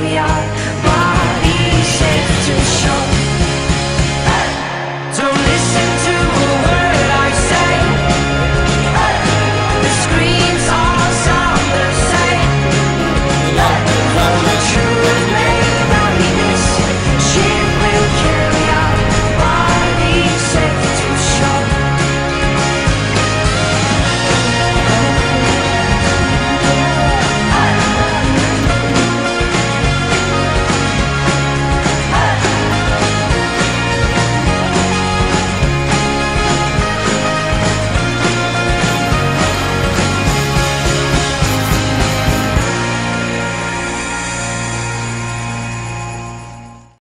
we are.